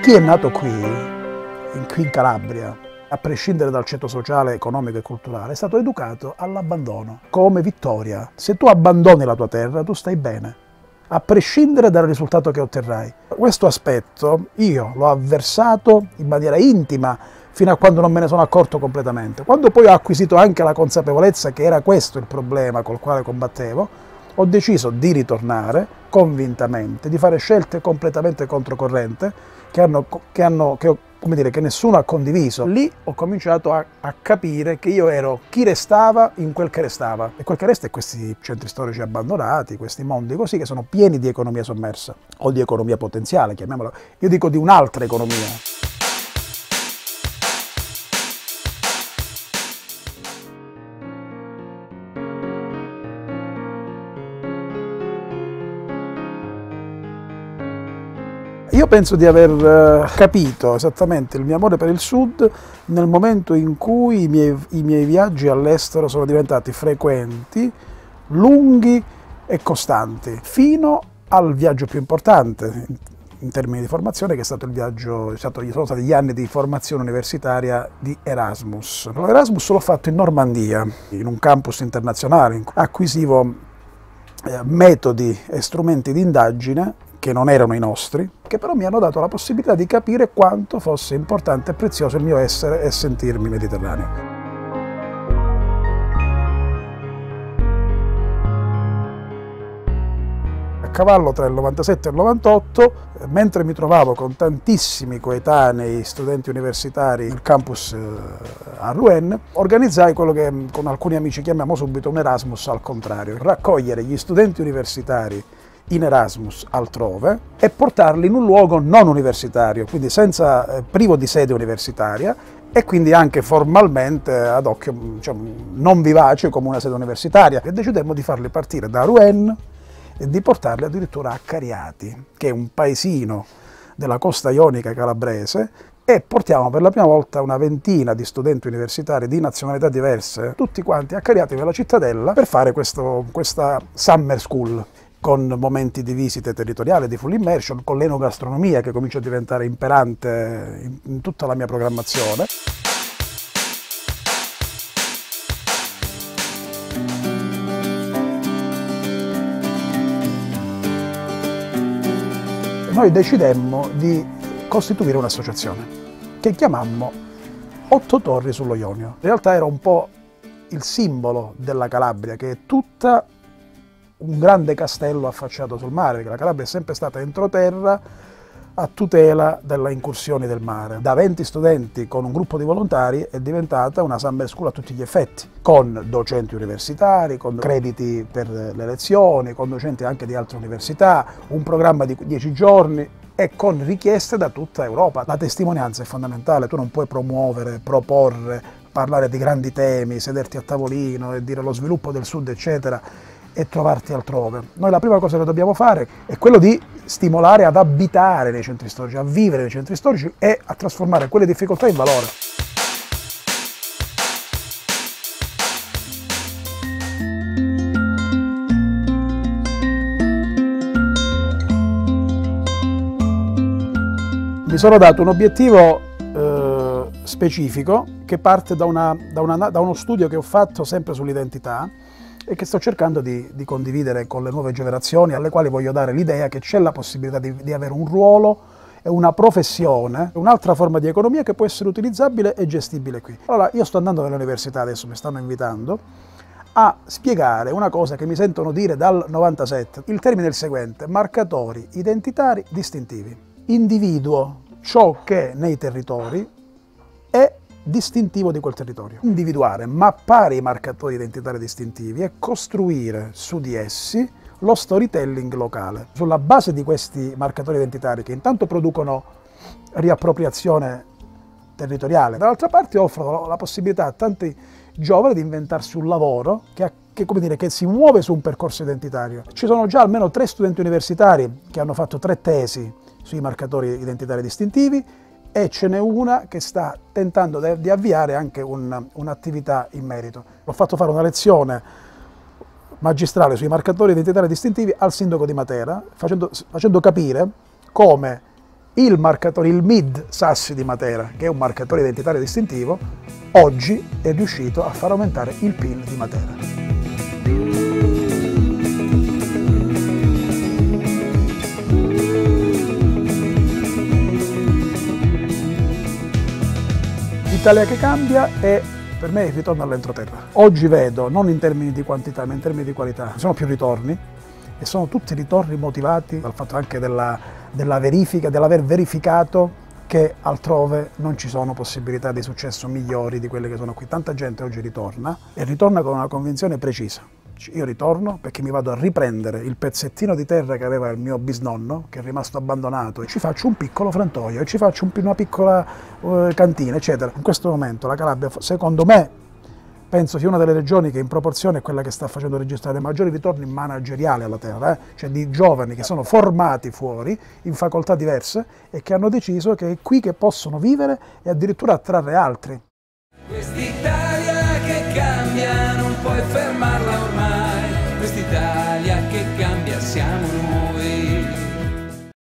Chi è nato qui, in, qui in Calabria, a prescindere dal ceto sociale, economico e culturale, è stato educato all'abbandono, come vittoria. Se tu abbandoni la tua terra, tu stai bene, a prescindere dal risultato che otterrai. Questo aspetto io l'ho avversato in maniera intima fino a quando non me ne sono accorto completamente. Quando poi ho acquisito anche la consapevolezza che era questo il problema col quale combattevo, ho deciso di ritornare convintamente, di fare scelte completamente controcorrente che, hanno, che, hanno, che, dire, che nessuno ha condiviso. Lì ho cominciato a, a, capire che io ero chi restava in quel che restava. E quel che resta è questi centri storici abbandonati, questi mondi così che sono pieni di economia sommersa o di economia potenziale, chiamiamola. Io dico di un'altra economia. Io penso di aver eh, capito esattamente il mio amore per il Sud nel momento in cui i miei, i miei viaggi all'estero sono diventati frequenti, lunghi e costanti, fino al viaggio più importante in termini di formazione che è stato il viaggio, sono stati gli anni di formazione universitaria di Erasmus. L'Erasmus l'ho fatto in Normandia, in un campus internazionale, acquisivo eh, metodi e strumenti di indagine che non erano i nostri, che però mi hanno dato la possibilità di capire quanto fosse importante e prezioso il mio essere e sentirmi mediterraneo. A cavallo tra il 97 e il 98, mentre mi trovavo con tantissimi coetanei studenti universitari nel campus eh, a Rouen, organizzai quello che con alcuni amici chiamiamo subito un Erasmus al contrario, raccogliere gli studenti universitari in Erasmus altrove e portarli in un luogo non universitario, quindi senza, eh, privo di sede universitaria e quindi anche formalmente ad occhio diciamo, non vivace come una sede universitaria. E decidemmo di farli partire da Rouen e di portarli addirittura a Cariati, che è un paesino della costa ionica calabrese, e portiamo per la prima volta una ventina di studenti universitari di nazionalità diverse, tutti quanti a Cariati nella cittadella, per fare questo, questa summer school con momenti di visite territoriali, di full immersion, con l'enogastronomia che comincia a diventare imperante in, in tutta la mia programmazione. Noi decidemmo di costituire un'associazione che chiamammo Otto Torri sullo Ionio. In realtà era un po' il simbolo della Calabria, che è tutta un grande castello affacciato sul mare, perché la Calabria è sempre stata entroterra a tutela delle incursioni del mare. Da 20 studenti con un gruppo di volontari è diventata una summer school a tutti gli effetti, con docenti universitari, con crediti per le lezioni, con docenti anche di altre università, un programma di 10 giorni e con richieste da tutta Europa. La testimonianza è fondamentale, tu non puoi promuovere, proporre, parlare di grandi temi, sederti a tavolino e dire lo sviluppo del Sud, eccetera, e trovarti altrove. Noi la prima cosa che dobbiamo fare è quello di stimolare ad abitare nei centri storici, a vivere nei centri storici e a trasformare quelle difficoltà in valore. Mi sono dato un obiettivo eh, specifico che parte da, una, da, una, da uno studio che ho fatto sempre sull'identità e che sto cercando di, di, condividere con le nuove generazioni, alle quali voglio dare l'idea che c'è la possibilità di, di avere un ruolo e una professione, un'altra forma di economia che può essere utilizzabile e gestibile qui. Allora, io sto andando all'università adesso, mi stanno invitando, a spiegare una cosa che mi sentono dire dal 97. Il termine è il seguente, marcatori identitari distintivi. Individuo ciò che nei territori è distintivo di quel territorio. Individuare, mappare i marcatori identitari distintivi e costruire su di essi lo storytelling locale. Sulla base di questi marcatori identitari che intanto producono riappropriazione territoriale, dall'altra parte offrono la possibilità a tanti giovani di inventarsi un lavoro che, che, dire, che si muove su un percorso identitario. Ci sono già almeno tre studenti universitari che hanno fatto tre tesi sui marcatori identitari distintivi e ce n'è una che sta tentando di avviare anche un'attività in merito. Ho fatto fare una lezione magistrale sui marcatori identitari distintivi al sindaco di Matera, facendo, facendo capire come il marcatore, il MID Sassi di Matera, che è un marcatore identitario distintivo, oggi è riuscito a far aumentare il PIL di Matera. L'Italia che cambia è per me il ritorno all'entroterra. Oggi vedo, non in termini di quantità, ma in termini di qualità, sono più ritorni e sono tutti ritorni motivati dal fatto anche della, della verifica, dell'aver verificato che altrove non ci sono possibilità di successo migliori di quelle che sono qui. Tanta gente oggi ritorna e ritorna con una convinzione precisa. Io ritorno perché mi vado a riprendere il pezzettino di terra che aveva il mio bisnonno, che è rimasto abbandonato, e ci faccio un piccolo frantoio, e ci faccio un, una piccola uh, cantina, eccetera. In questo momento la Calabria, secondo me, penso sia una delle regioni che in proporzione è quella che sta facendo registrare maggiori ritorni manageriali alla terra, eh? cioè di giovani che sono formati fuori in facoltà diverse e che hanno deciso che è qui che possono vivere e addirittura attrarre altri. Quest'Italia che cambia